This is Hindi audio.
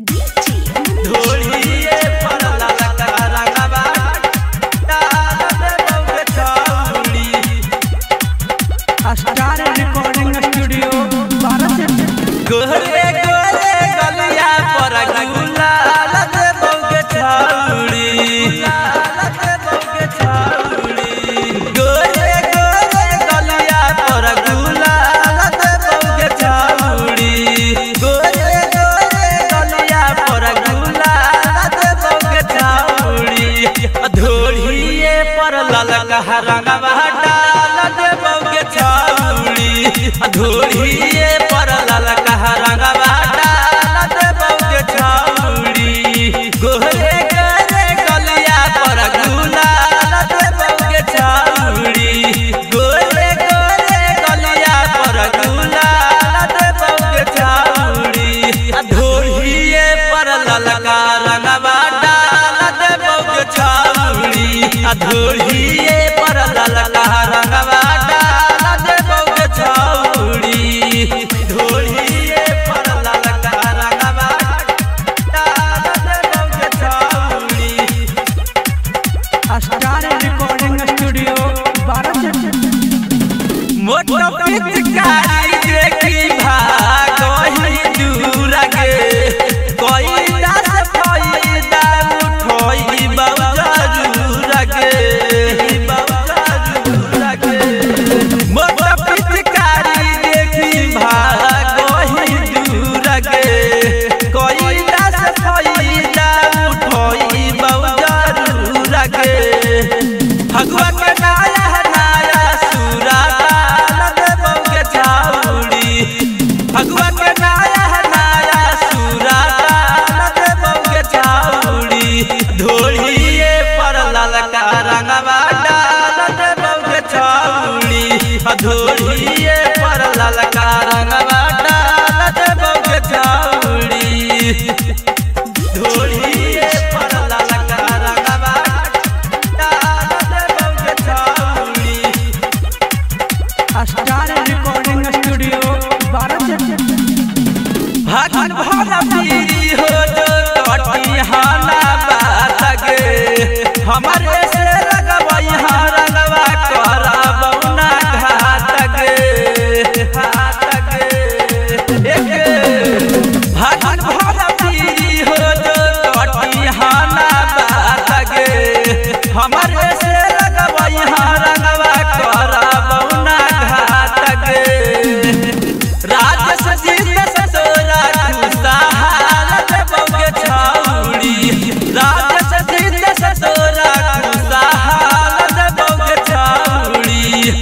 DT. पर ललक हरंगवा डाल देबो के छौड़ी अधूरी दूरिए पर ललका रंगवा डाल देबो के छौड़ी दूरिए पर ललका रंगवा डाल देबो के छौड़ी अस्टार रिकॉर्डिंग स्टूडियो 12 मोटो पिच का देखी para